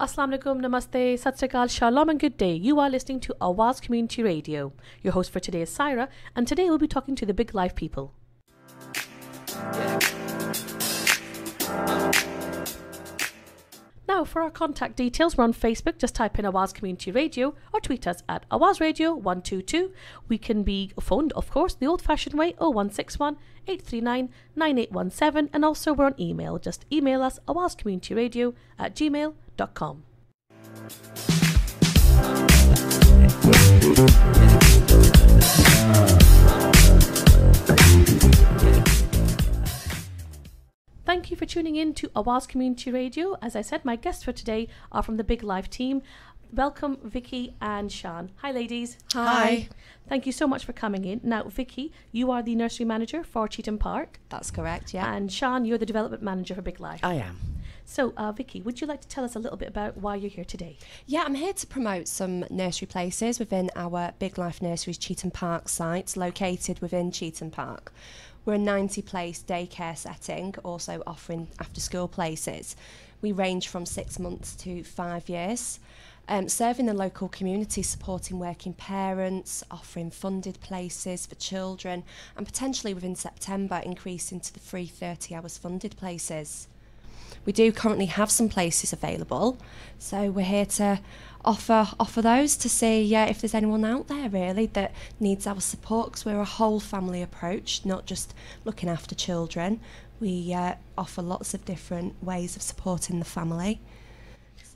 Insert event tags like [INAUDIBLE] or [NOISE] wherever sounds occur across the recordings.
Assalamu alaikum, namaste, sat sri akal, shalom, and good day. You are listening to Awaaz Community Radio. Your host for today is Syra, and today we'll be talking to the big life people. Now, for our contact details, we're on Facebook. Just type in Awaaz Community Radio or tweet us at Awaaz Radio 122. We can be phoned, of course, the old fashioned way 0161 839 9817. And also, we're on email. Just email us awazcommunityradio at gmail.com. Thank you for tuning in to Awaaz Community Radio. As I said, my guests for today are from the Big Life team. Welcome, Vikki and Sian. Hi, ladies. Hi. Thank you so much for coming in. Now, Vikki, you are the nursery manager for Cheetwood Park, That's correct, yeah. and Sian, you're the development manager for Big Life. I am. So, uh, Vikki, would you like to tell us a little bit about why you're here today? yeah, I'm here to promote some nursery places within our Big Life Nurseries Cheetham Park site, located within Cheetham Park. We're a 90 place daycare setting, also offering after school places. We range from six months to five years. Um, serving the local community, supporting working parents, offering funded places for children, and potentially within September increasing to the free 30 hours funded places. We do currently have some places available, so we're here to offer offer those to see uh, if there's anyone out there really that needs our support. Because we're a whole family approach, not just looking after children. We uh, offer lots of different ways of supporting the family.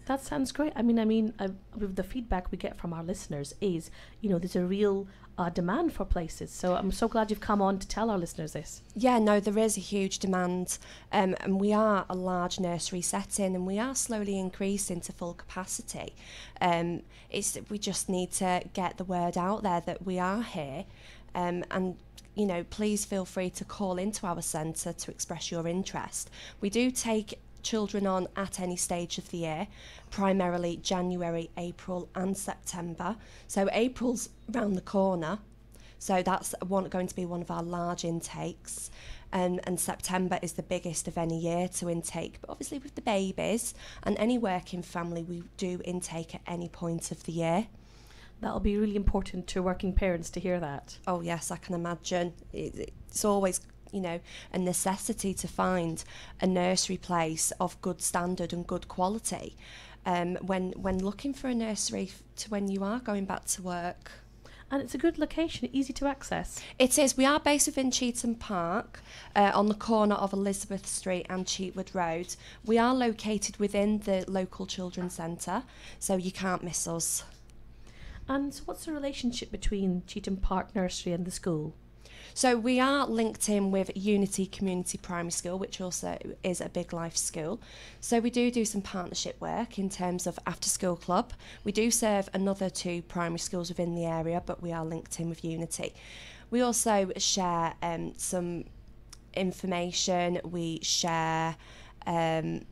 That sounds great. I mean, I mean, uh, with the feedback we get from our listeners is, you know, there's a real uh, demand for places. So I'm so glad you've come on to tell our listeners this. Yeah, no, there is a huge demand, um, and we are a large nursery setting, and we are slowly increasing to full capacity. Um, it's we just need to get the word out there that we are here, um, and you know, please feel free to call into our centre to express your interest. We do take children on at any stage of the year, primarily January, April, and September. So April's round the corner. So that's one, going to be one of our large intakes. Um, and September is the biggest of any year to intake. But obviously, with the babies and any working family, we do intake at any point of the year. That'll be really important to working parents to hear that. Oh, yes, I can imagine. It, it's always, you know, a necessity to find a nursery place of good standard and good quality. Um, when when looking for a nursery to when you are going back to work. And it's a good location, easy to access. It is. We are based within Cheetham Park, uh, on the corner of Elizabeth Street and Cheetwood Road. We are located within the local children's centre, so you can't miss us. And so, what's the relationship between Cheetwood Park Nursery and the school? So we are linked in with Unity Community Primary School, which also is a big life school. So we do do some partnership work in terms of after school club. We do serve another two primary schools within the area, but we are linked in with Unity. We also share um, some information. We share. Um,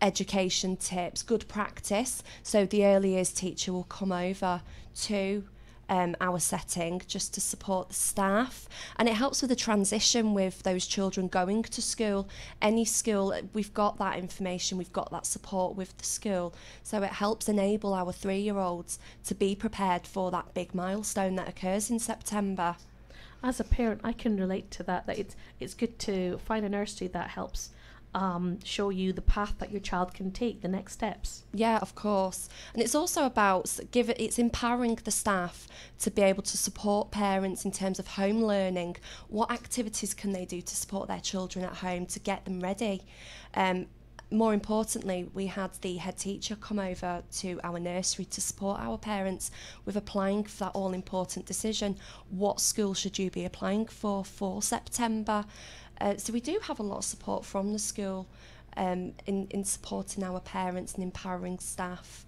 education tips, good practice. So the early years teacher will come over to um, our setting just to support the staff. And it helps with the transition with those children going to school. Any school we've got that information we've got that support with the school. So it helps enable our three-year-olds to be prepared for that big milestone that occurs in September. As a parent, I can relate to that. That it's it's good to find a nursery that helps um, show you the path that your child can take, the next steps. Yeah, of course. And it's also about give it, it's empowering the staff to be able to support parents in terms of home learning. What activities can they do to support their children at home to get them ready? Um, more importantly, we had the head teacher come over to our nursery to support our parents with applying for that all important decision. What school should you be applying for for September? Uh, so we do have a lot of support from the school um, in, in supporting our parents and empowering staff.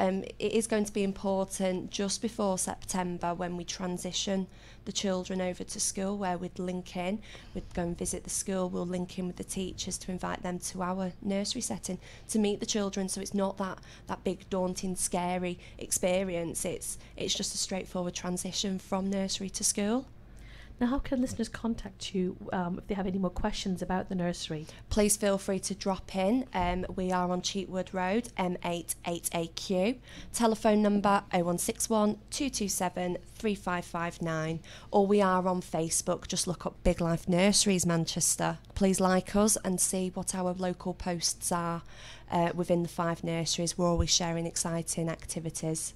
Um, it is going to be important just before September when we transition the children over to school where we'd link in, we'd go and visit the school, we'll link in with the teachers to invite them to our nursery setting to meet the children so it's not that, that big daunting scary experience, it's, it's just a straightforward transition from nursery to school. Now, how can listeners contact you um, if they have any more questions about the nursery? Please feel free to drop in. Um, we are on Cheetwood Road, M88AQ. Telephone number 0161 227 3559. Or we are on Facebook. Just look up Big Life Nurseries Manchester. Please like us and see what our local posts are uh, within the five nurseries. We're always sharing exciting activities.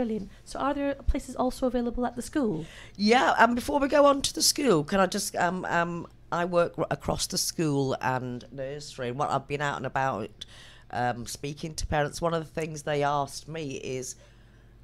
Brilliant. So, are there places also available at the school? Yeah, and before we go on to the school, can I just um um I work across the school and nursery, and what I've been out and about um, speaking to parents. One of the things they asked me is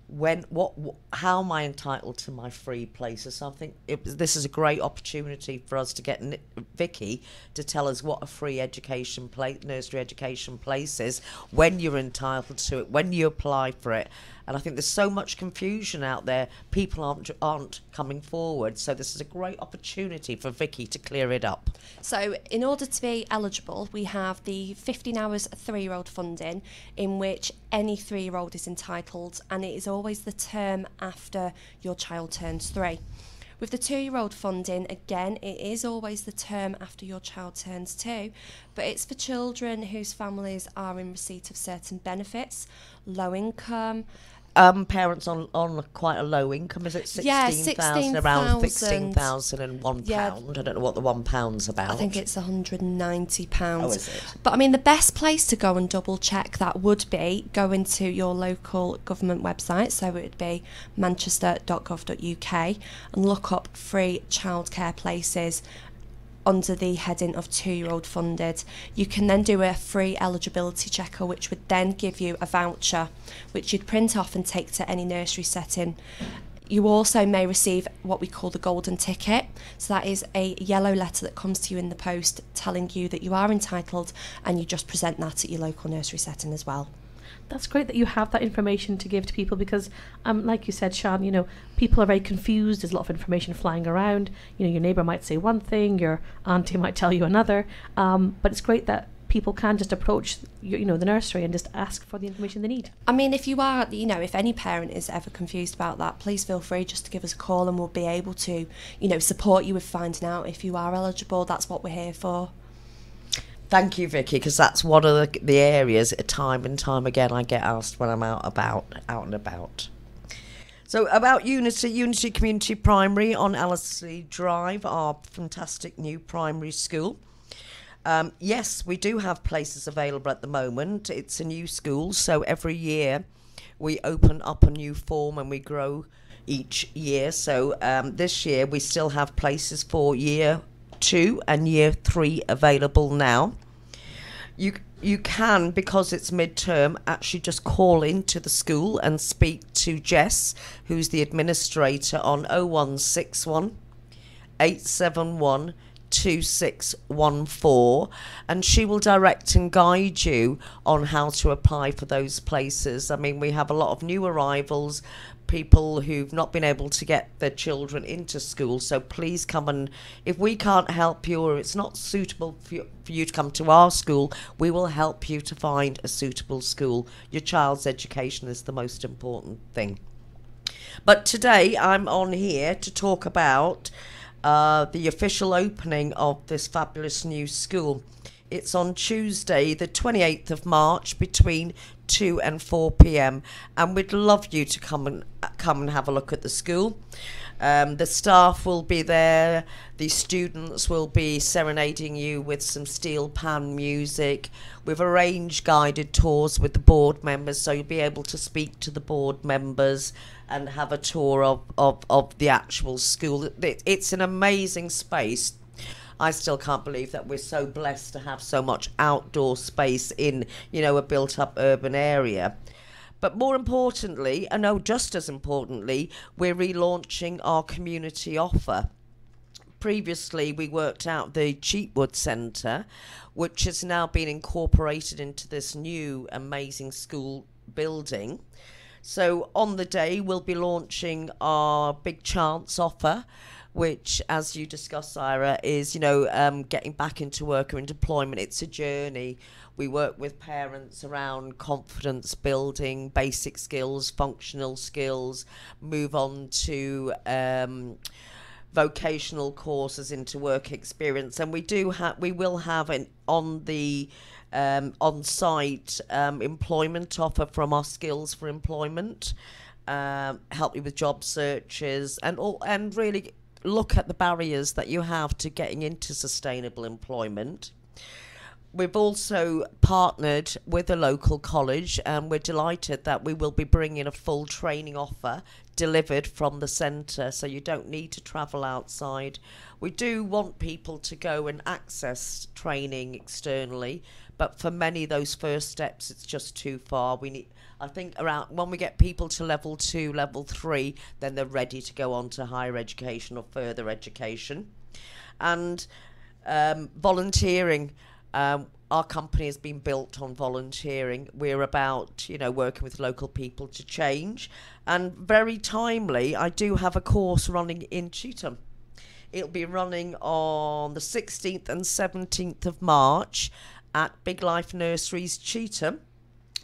when what, wh- how am I entitled to my free places? So I think it, this is a great opportunity for us to get Ni- Vikki to tell us what a free education place, nursery education place is, when you're entitled to it, when you apply for it. And I think there's so much confusion out there. People aren't aren't coming forward. So this is a great opportunity for Vikki to clear it up. So, in order to be eligible, we have the 15 hours three year old funding, in which any three year old is entitled, and it is always the term after your child turns three. With the two year old funding, again, it is always the term after your child turns two, but it's for children whose families are in receipt of certain benefits, low income, Um, parents on on quite a low income is it Yeah, sixteen thousand around 16,000. sixteen thousand and one Yeah. pound. I don't know what the one pound's about. I think it's £190. Oh, is it? But I mean, the best place to go and double check that would be going to your local government website. So it would be manchester.gov.uk and look up free childcare places under the heading of two year old funded. You can then do a free eligibility checker, which would then give you a voucher, which you'd print off and take to any nursery setting. You also may receive what we call the golden ticket. So that is a yellow letter that comes to you in the post telling you that you are entitled, and you just present that at your local nursery setting as well. That's great that you have that information to give to people because, um, like you said, Sian, you know, people are very confused. There's a lot of information flying around. You know, your neighbour might say one thing, your auntie [LAUGHS] might tell you another. Um, but it's great that people can just approach, you, you know, the nursery and just ask for the information they need. I mean, if you are, you know, if any parent is ever confused about that, please feel free just to give us a call and we'll be able to, you know, support you with finding out if you are eligible. That's what we're here for. Thank you, Vikki, because that's one of the, the areas time and time again I get asked when I'm out about out and about. So about Unity, Unity Community Primary on Ellerslie Drive, our fantastic new primary school. Um, yes, we do have places available at the moment. It's a new school, so every year we open up a new form and we grow each year. So um, this year we still have places for year two and year three available now. You you can because it's midterm actually just call into the school and speak to Jess, who's the administrator on 0161 871 2614 and she will direct and guide you on how to apply for those places. I mean, we have a lot of new arrivals, people who've not been able to get their children into school. So please come and, if we can't help you or it's not suitable for you, for you to come to our school, we will help you to find a suitable school. Your child's education is the most important thing. But today I'm on here to talk about uh, the official opening of this fabulous new school. It's on Tuesday, the 28th of March, between 2 and 4 p.m. And we'd love you to come and uh, come and have a look at the school. Um, the staff will be there. The students will be serenading you with some steel pan music. We've arranged guided tours with the board members, so you'll be able to speak to the board members and have a tour of, of, of the actual school. It, it's an amazing space. I still can't believe that we're so blessed to have so much outdoor space in, you know, a built up urban area. But more importantly, and no, just as importantly, we're relaunching our community offer. Previously, we worked out the Cheetwood Centre, which has now been incorporated into this new amazing school building. So, on the day, we'll be launching our Big Chance offer, which, as you discussed, Sarah, is you know um, getting back into work or into employment. It's a journey. We work with parents around confidence building, basic skills, functional skills, move on to. Um, vocational courses into work experience and we do have we will have an on the um, on-site um, employment offer from our skills for employment um, help you with job searches and all and really look at the barriers that you have to getting into sustainable employment. We've also partnered with a local college and we're delighted that we will be bringing a full training offer delivered from the centre so you don't need to travel outside. We do want people to go and access training externally, but for many those first steps it's just too far. We need I think around when we get people to level 2, level 3, then they're ready to go on to higher education or further education. And um, volunteering um, our company has been built on volunteering. We're about, you know, working with local people to change. And very timely, I do have a course running in Cheetham. It'll be running on the 16th and 17th of March at Big Life Nurseries Cheetham.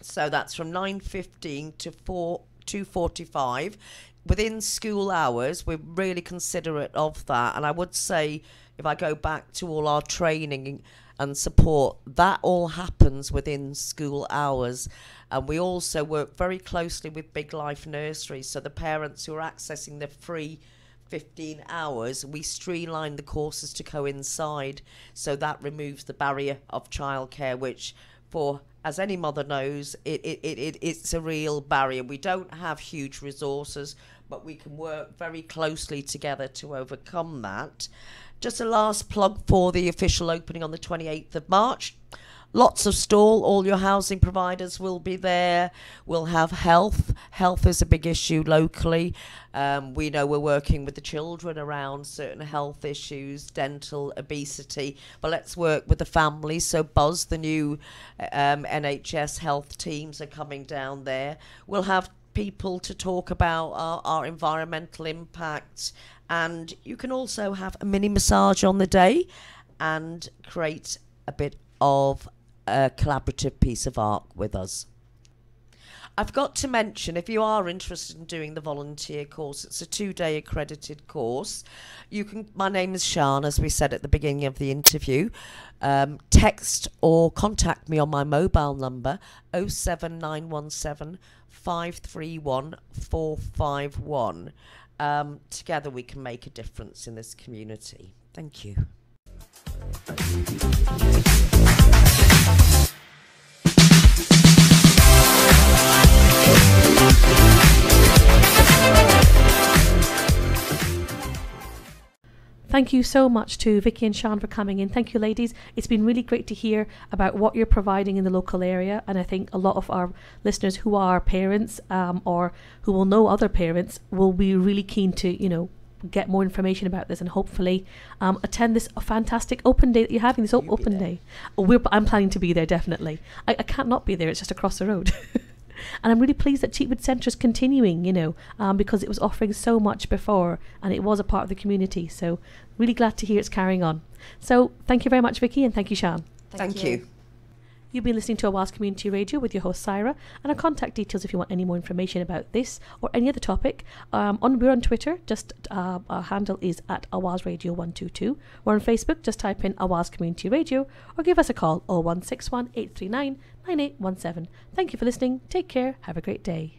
So that's from 9.15 to 4 2.45 within school hours. We're really considerate of that. And I would say if I go back to all our training and support, that all happens within school hours. And we also work very closely with Big Life Nurseries. So the parents who are accessing the free 15 hours, we streamline the courses to coincide. So that removes the barrier of childcare, which for as any mother knows, it, it, it, it, it's a real barrier. We don't have huge resources, but we can work very closely together to overcome that. Just a last plug for the official opening on the 28th of March. Lots of stall. All your housing providers will be there. We'll have health. Health is a big issue locally. Um, we know we're working with the children around certain health issues, dental, obesity. But let's work with the families. So Buzz, the new um, NHS health teams, are coming down there. We'll have people to talk about our, our environmental impacts and you can also have a mini massage on the day and create a bit of a collaborative piece of art with us. I've got to mention if you are interested in doing the volunteer course, it's a two day accredited course. You can my name is Sian, as we said at the beginning of the interview. Um, text or contact me on my mobile number 07917 531 451 um, together we can make a difference in this community. Thank you. Thank you so much to Vikki and Sian for coming in. Thank you, ladies. It's been really great to hear about what you're providing in the local area. And I think a lot of our listeners who are parents um, or who will know other parents will be really keen to, you know, get more information about this and hopefully um, attend this fantastic open day that you're having, this open day. Oh, we're, I'm planning to be there, definitely. I, I can't not be there, it's just across the road. [LAUGHS] And I'm really pleased that Cheetwood Centre is continuing, you know, um, because it was offering so much before and it was a part of the community. So really glad to hear it's carrying on. So thank you very much, Vikki, and thank you, Sian. Thank, thank you. you. You've been listening to Awaaz Community Radio with your host Syra, and our contact details if you want any more information about this or any other topic. Um, on we're on Twitter, just uh, our handle is at Awaaz Radio One Two Two. We're on Facebook, just type in Awaaz Community Radio, or give us a call 0161 839 9817. Thank you for listening. Take care. Have a great day.